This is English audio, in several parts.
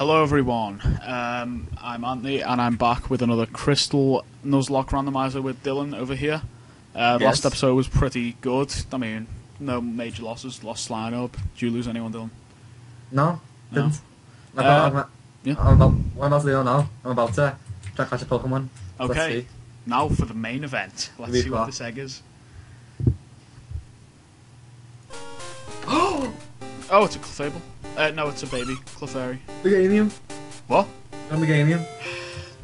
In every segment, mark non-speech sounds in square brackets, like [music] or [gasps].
Hello, everyone. Um, I'm Anthony, and I'm back with another Crystal Nuzlocke randomizer with Dillon over here. Uh, Yes. Last episode was pretty good. I mean, no major losses. Lost line up. Did you lose anyone, Dillon? No, No. I'm, Uh, about, yeah. I'm about, am I about to do now? I'm about to try to catch a Pokemon. Okay. Now for the main event. Let's We've see what this egg is. Oh, it's a Clefable. Uh, no, it's a baby Clefairy. Meganium. What? No Meganium.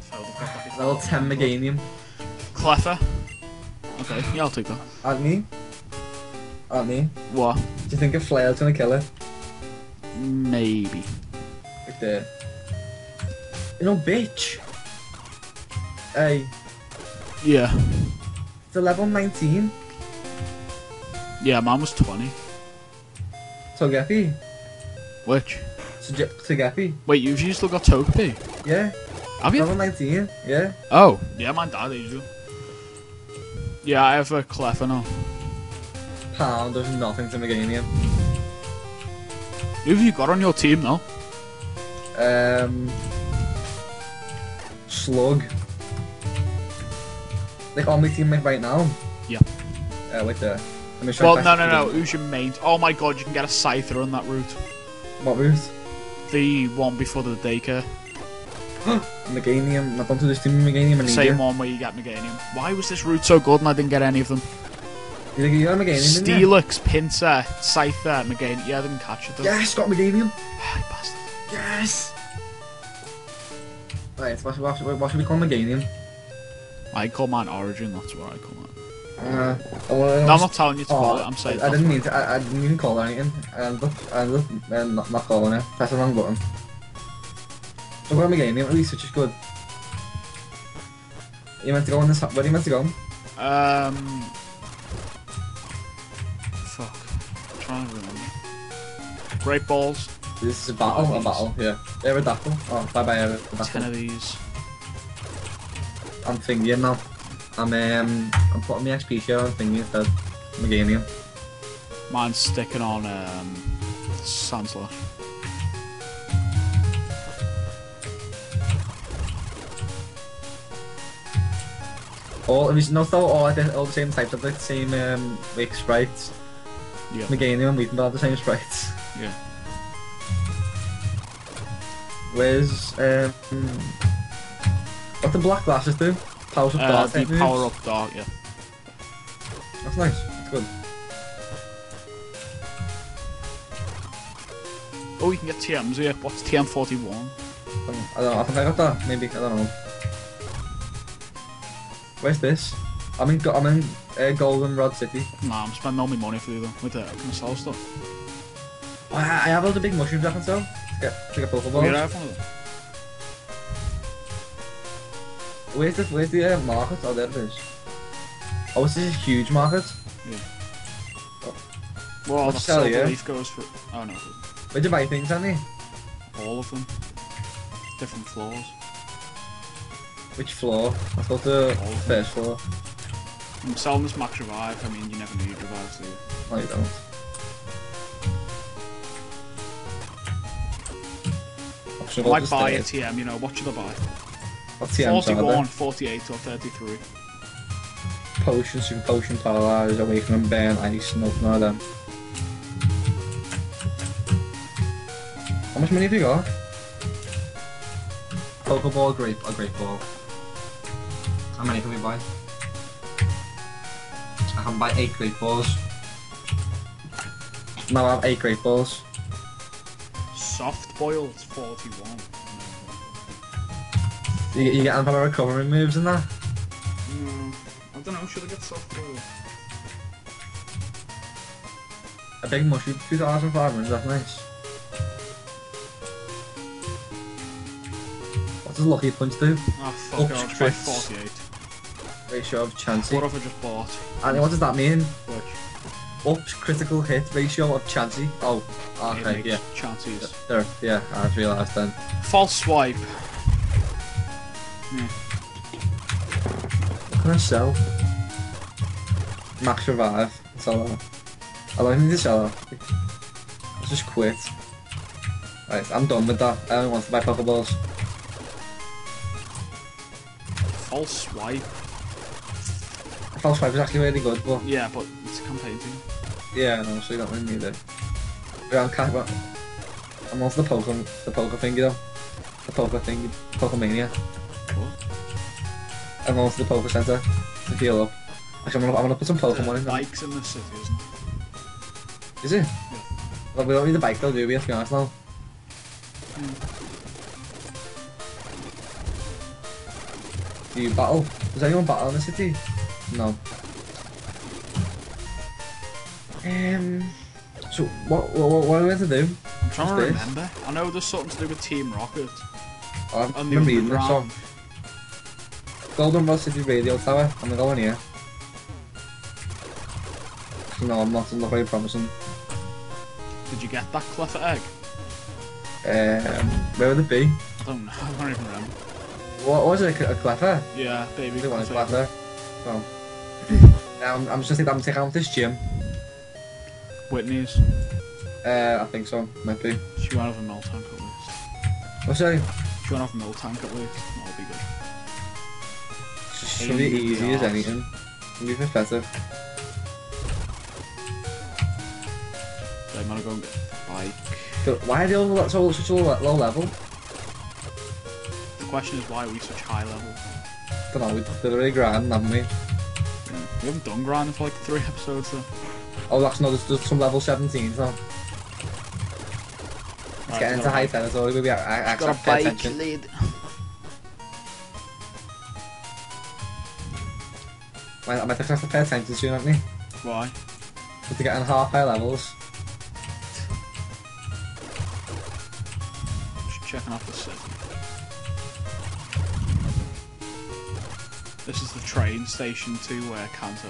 Failed the clock. Level 10 Meganium. Cleffa. Okay, yeah, I'll take that. At me. At me. What? Do you think a flare's gonna kill it? Maybe. Like there. You know, bitch. Hey, Yeah. it's a level 19. Yeah, mine was 20. Togepi. Which? Toge- Togepi. Wait, you've you still got Togepi? Yeah. Have you? Level 19. Yeah. Oh, yeah, my dad ages ago. Yeah, I have a Cleffa now. Pound does nothing to Meganium. Who have you got on your team now? Um, slug. Like on my team like, right now. Yeah. Uh, wait there. Let me try Well, no, no, no. Who's your main? Oh my god, you can get a Scyther on that route. What route? The one before the daycare. [gasps] Meganium. Not onto this team Meganium. I The same one where you get Meganium. Why was this route so good and I didn't get any of them? You think you got Meganium? didn't you? Steelix, Pinsir, Scyther, Meganium. Yeah, I didn't catch it though. Yes, got Meganium. [sighs] You bastard. Yes. Right, what, what, what, what should we call Meganium? I call mine Origin, that's what I call it. Uh, well, No, I'm not telling you to call Oh, it, I'm saying I, I didn't mean to. I, I didn't mean to call it anything. Ended up, I ended up uh, not, not calling it. Press the wrong button. So what am I getting? At least which is good. You meant to go on this. Where are you meant to go? Um. Fuck. I'm trying to remember. Great balls. This is a battle. A these. battle. Yeah. Aerodactyl. Oh, bye bye Ten of these. I'm thinking now. I'm um. I'm putting my XP share on thingy instead. Meganium. Mine's sticking on um, Sandslash. All. You noticed how all the all the same types of the same um like sprites? Yeah. Meganium and Weeping have the same sprites. Yeah. Where's um what the black glasses do? Powers of Uh, dark the moves? power up dark, yeah. That's nice. That's good. Oh, you can get TMs here. What's TM41? Um, I don't know. I think I got that. Maybe I don't know. Where's this? I'm in. Go- I'm in uh, Goldenrod City. Nah, I'm spending all my money for you with it. Can I sell stuff? I, I have all the big mushrooms I can sell. To get to get Pokeballs. Yeah, I have one of them. Where's the Where's the uh, market? Oh, there it is. Oh, this is a huge market. Yeah. Well, I'll the sell you. leaf goes for. Oh no, Where'd you buy things, Annie? all of them. Different floors. Which floor? Let's go to All first floor. I'm selling this max revive. I mean, you never need revives, do you? No, you don't. I might buy a. TM, you know, what should I buy? What TMs are 41, there? 48, or 33. Potion, super potion, paralyze, awakening, burn, ice, nothing like them. How much money have you got? Pokeball, grape, a great ball. How many can we buy? I can buy eight great balls. No, I have eight great balls. Soft boiled 41. You, you get any recovery moves in that? Mm, I don't know, should I get soft boiled? A big mushroom, 2,500, that's nice. What does Lucky Punch do? Ah, fuck, Ups I'll crits. 48. Ratio of Chansey. What have I just bought? And what does that mean? Which? Ups critical hit ratio of Chansey. Oh, okay, yeah. Chances. There, yeah, I just realised then. False swipe. What can I sell? Max Revive. That's all I I don't need to sell that. Let's just quit. Right, I'm done with that. I only want to buy Pokeballs. False swipe. False Swipe is actually really good, but Yeah, but it's a campaign thing. yeah, no, so you don't really need it. But I'm kind of, I'm to the Poke, the Poke thingy though. The Poke thingy, Pokemania. I'm on to the Poke Center to heal up. Actually, I'm gonna, I'm gonna put some Pokemon in there. bikes in the city, isn't it? Is it? Well, we don't need the bike though, do we? Let's be honest now. Do you battle? Does anyone battle in the city? No. Um. So what what what are we to do? I'm trying to this? remember. I know there's something to do with Team Rocket Oh, the I'm reading this Goldenrod City Radio Tower. I'm gonna go in here. No, I'm not. Not very promising. Did you get that clever egg? Um, where would it be? I don't know. [laughs] I don't even remember. What was it? A, a Cleffa? Yeah, baby. I one is clever. Oh. Um, I'm just thinking I'm taking out this gym. Whitney's. Uh, I think so. Might be. She went over Miltank at least. What's that? She went over Miltank at least. That'll be good. Should be easy as anything. Move it better. So I'm gonna go and get the bike. But why are they all so such a low, low level? The question is why are we such high level? Don't know. They're really grinding, haven't we? We haven't done grinding for like three [laughs] episodes though. Oh, that's no. There's, there's some level 17s now. It's Right, getting got into high bike. territory. Maybe I, I actually Got have a to pay bike attention. lead. I might actually have to pay attention soon, aren't they? Why? But they're getting half high levels. Just checking off the city. This is the train station to uh, Kanto.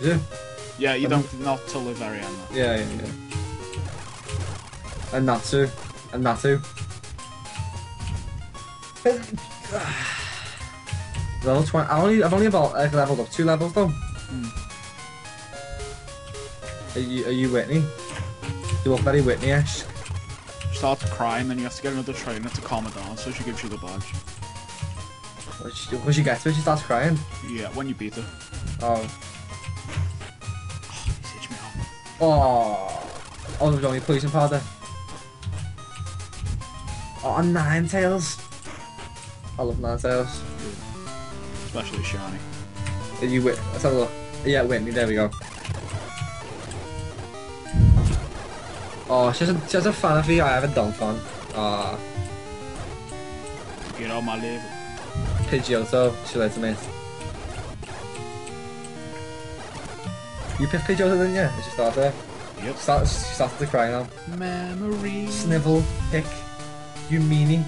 Is it? Yeah, you Um, don't not till the very end. Though. Yeah, yeah, yeah. And Natsu. And Natu. [sighs] Level 20. I only, I've only about, uh, leveled up two levels though. Hmm. Are you, are you Whitney? You look very Whitney-ish. She starts crying, then you have to get another trainer to calm her down, so she gives you the badge. When she, when she gets it, she starts crying. Yeah, when you beat her. Oh. He's hit me off. Oh. Oh, there's only poison powder. Oh, Ninetales. I love Ninetales. Especially shiny. Are you Whit? Let's have a look. Yeah, Whitney. There we go. Oh, she's a, she's a fan of you. I haven't done fun. Ah, Get on my level. Pidgeotto. She lets me. You picked Pidgeotto, didn't you? As you started there. Yep. She started, she started to cry now. Memories. Snivel, pick, you meanie.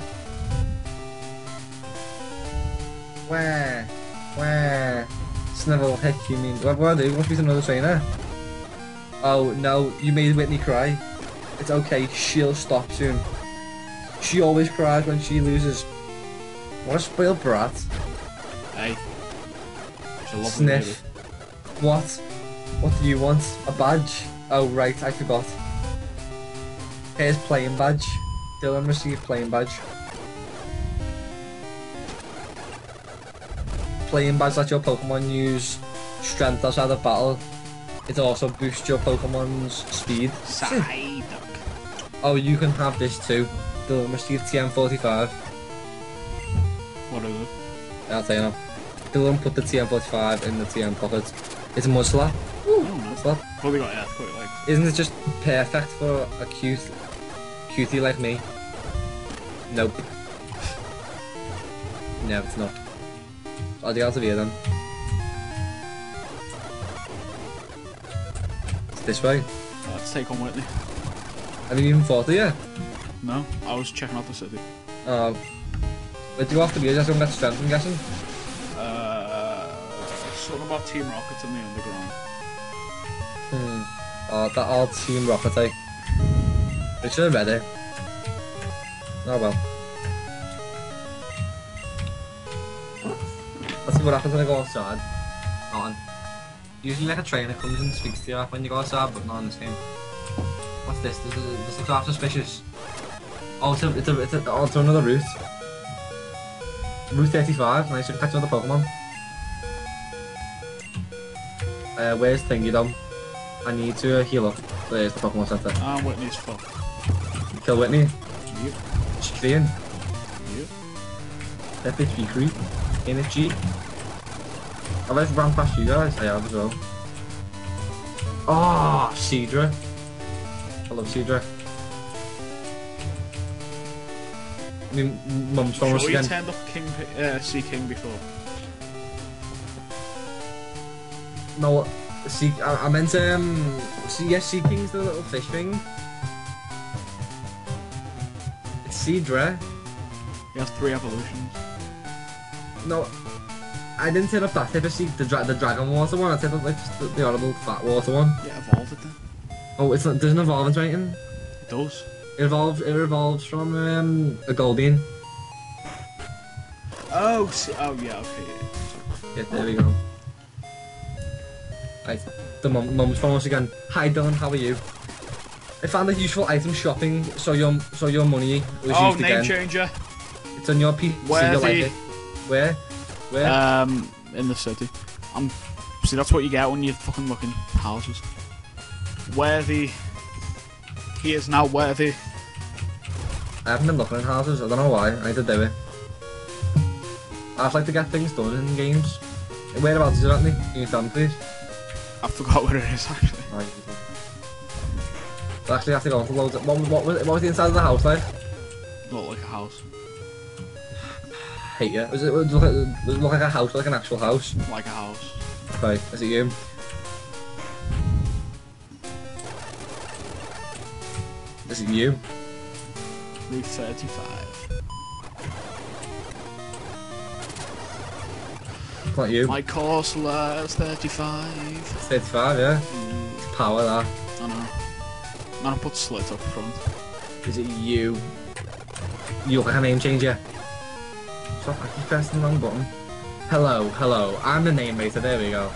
Where? Where? Snivel, pick, you mean. What, what do? Must be another trainer. Oh no, you made Whitney cry. It's okay, she'll stop soon. She always cries when she loses. What a spoiled brat. Hey. Sniff. What? What do you want? A badge? Oh right, I forgot. Here's Plain Badge. Dillon received Plain Badge. Plain Badge lets your Pokemon use strength outside of battle. It also boosts your Pokemon's speed. Psyduck. Oh, you can have this too. Dillon received TM45. What is it? I'll tell you now. Dillon put the TM45 in the TM pocket. It's a mud slap. I don't know. Slap. Probably got earthquake legs. Isn't it just perfect for a cute cutie like me? Nope. [laughs] No, it's not. I'll do out of here then. It's this way. Let's take on Whitney. Have you even thought of it yet? No, I was checking out the city. Oh. Where do you have to be? Just going to get strength, I'm guessing? Uh, something about Team Rocket in the underground. Hmm. Oh, that old Team Rocket, eh? We should have read it. Oh well. See what happens when I go outside. On. Usually like a trainer comes and speaks to you when you go outside, but not in this game. What's this? This is, this looks half suspicious. Oh, it's, a, it's, a, it's, a, oh, it's another route. Route 35, nice, you can catch another Pokemon. Uh, where's Thingy Dom? I need to uh, heal up. There's the Pokemon Center. And Whitney's fuck. Kill Whitney. Yep. Screen. Yep. That bitch be creep. In it, G. Have I ran past you guys? I have as well. Oh, Seadra. I love Seadra. I mean, mum's phone Sure you again. turned up King, uh, Seaking before. No, sea, I, I meant um, see, yes, Seaking's the little fish thing. It's Seadra. He has three evolutions. No, I didn't turn up that type of sea, the, dra the dragon water one. I turned up like the, the horrible fat water one. Yeah, evolved it then. Oh, it's not, doesn't evolve into anything. It does. It evolves. It evolves from um, a Goldeen. Oh, see, oh yeah, okay. Yeah, there we go. Right, the mum, mum's phone once again. Hi Dillon, how are you? I found a useful item shopping, so your so your money was Oh, used name again. changer. It's on your PC. Where you'll like it. Where? Where? Um, in the city. I'm. see, that's what you get when you're fucking look in houses. Worthy. He is now worthy. I haven't been looking in houses. I don't know why. I need to do it. I just like to get things done in games. Whereabouts is it, Anthony? Can you tell me, please? I forgot where it is actually. Do. I actually have to go into loads. Of, what, what, was, what was the inside of the house like? Not like a house, Hate you. Was it, was it, look, like, does it like a house, like an actual house? like a house. Right, is it you? Is it you? Route 35. It's not you. My course is 35. 35, yeah? Mm, It's power, that. I know. And I put slit up front. Is it you? You look like a name changer. Stop, I keep pressing the wrong button. Hello, hello, I'm the name maker, there we go.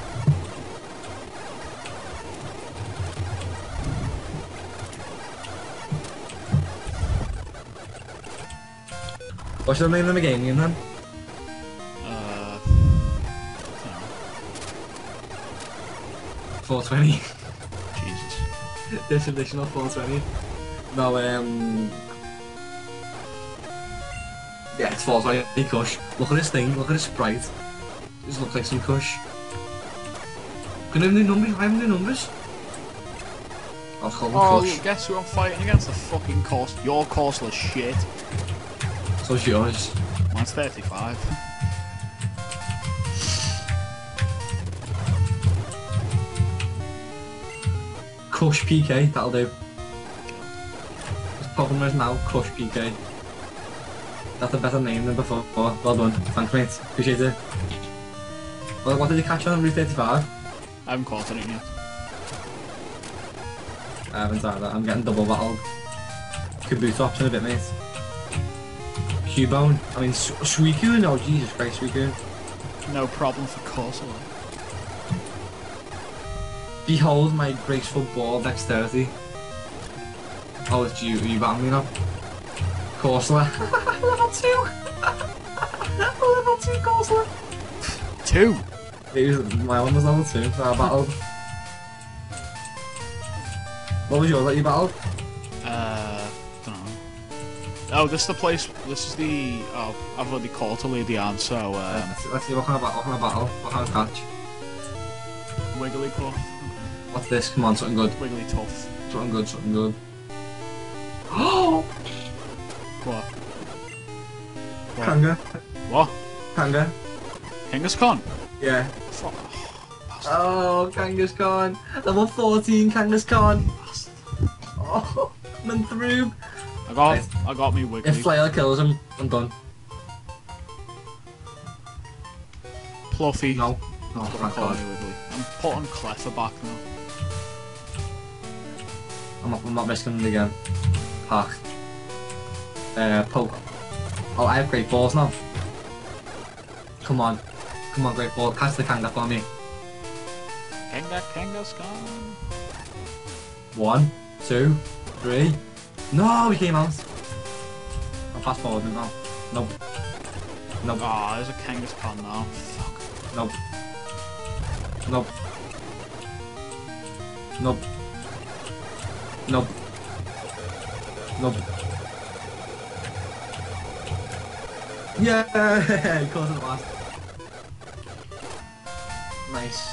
What's the name of the game again then? Uh, 420. Jesus. [laughs] this additional 420. No, um. Yeah, it's 420 Kush. Look at this thing, look at this sprite. This looks like some Kush. Can I have new numbers? I have new numbers. I'll call them Oh, Kush. guess who I'm fighting against? The fucking course. Your courseless shit. So it's yours. Mine's 35. Kush PK, that'll do. This problem is now Kush PK. That's a better name than before. Well done. Thanks, mate. Appreciate it. Well, what did you catch on Route 35? I haven't caught it yet. I haven't that. I'm getting double battled. Kabuto option a bit, mate. Cubone. I mean, S- Suicune? Oh, Jesus Christ, Suicune. No problem for Corsola. Behold my graceful ball dexterity. Oh, it's you. Are you battling me now? Corsola. [laughs] Level 2! [laughs] level 2 Corsola. Two! It was, my one was level 2, so I battled. What was yours that you battled? Uh, don't know. Oh, this is the place. This is the. Oh, I've already caught a lady on, so, um, let's, let's see what kind of battle, what kind of battle, what kind of catch. Wigglypuff. What's this? Come on, something good. Wigglytuff. Something good, something good. What? What? Kanga. What? Kanga. Kangaskhan? Yeah. Fuck. Oh, Kangaskhan. Level 14 Kangaskhan. Oh, coming through. I got. I got me Wiggly. If. Flail kills him, I'm done. Pluffy. No. No, I'm thank calling. Wiggly. I'm putting Cleffa back now. I'm not, I'm not risking it again. Pack. Uh, poke. Oh, I have great balls now. Come on. Come on, great ball. Catch the Kanga for me. Kanga, Kangaskhan. One, two, three. No, he came out. fast forward now. Nope. Nope. Oh, there's a Kangaskhan now. Fuck. Nope. Nope. Nope. Nope. Nope. Yeah, he caught it last. Nice.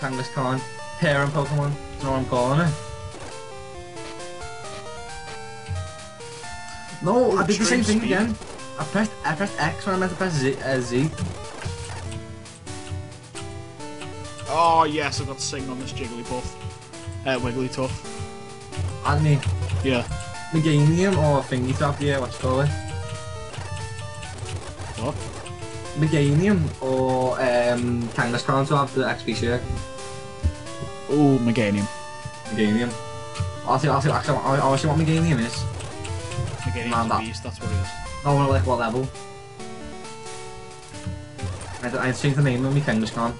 Kangaskhan. Parent Pokemon. That's what I'm calling it. No, I did the same thing speed. again. I pressed I pressed X when I meant to press Z. Uh, Z. Oh, yes, I've got to Sing on this Jigglypuff. Uh, Wigglytuff. And the Yeah. Meganium or Thingy Trap, yeah, what's it called? Meganium or um, Kangaskhan to have the XP share. Ooh, uh, Meganium. Meganium. I'll see, I'll see, actually, I I actually what Meganium is. Meganium's Man, er a that- beast, that's what it is. I want to like what level. I I changed the name of my Kangaskhan.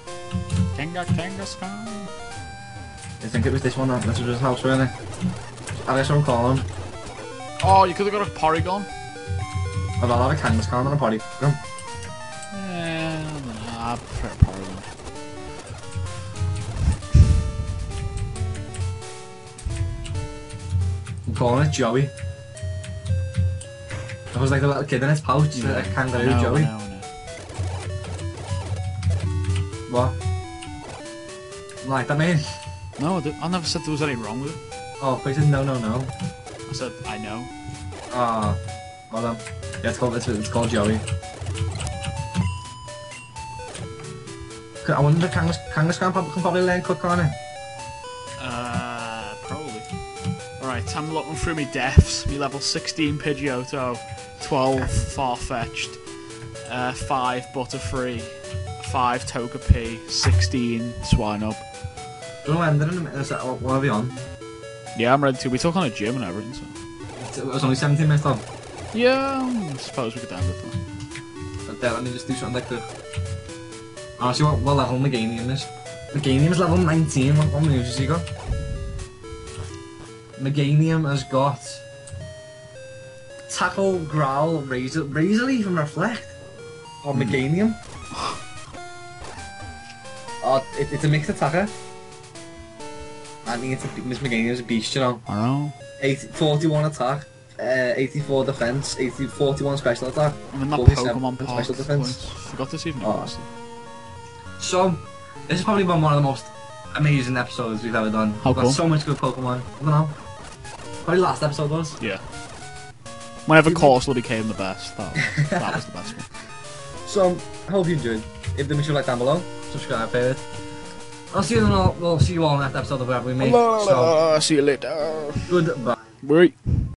Kanga Kangaskhan. I think it was this one, that this was his house really. I guess I'm calling him. Oh, you could have got a Porygon. I'd rather have a Kangaskhan than a Porygon. Calling it Joey. I was like the little kid in his pouch, the kangaroo no, Joey. No, no. What? Like that man? No, I, never said there was anything wrong with it. Oh, I said no, no, no. I said, I know. Ah, well done. Yeah, it's called it's, it's called Joey. I wonder if Kangas prob- can probably learn Cook on it. I'm looking through my deaths. Me level 16 Pidgeotto, 12 Farfetch'd, uh, 5 Butterfree, 5 Togepi, 16 Swinub. Do you know when in a minute? Is that, what are we on? Yeah, I'm ready to. We took on a gym and everything, so. It was only 17 minutes long. Yeah, I suppose we could end it then. But then let me just do something like the. See what, what level Meganium is. Meganium is level 19. What, what moves has he got? Meganium has got. Tackle, Growl, Razor, Razor Leaf, and Reflect. Or Meganium. Oh, it, it's a mixed attacker. I think it's a, Miss Meganium's a beast, you know. I don't know. 80, 41 attack, uh, 84 defense, 80, 41 special attack. I'm in that 47 Pokemon Park special defense. points. Forgot this even Oh. So, this has probably been one of the most amazing episodes we've ever done. How We've got so much good Pokemon. I don't know. Probably last episode was. Yeah. Whenever Corsola became the best, that was, [laughs] that was the best one. So, I hope you enjoyed. If them, you like down below, subscribe, favorite. I'll see you all. We'll see you all in that episode of whatever we make. So, See you later. goodbye. Wait.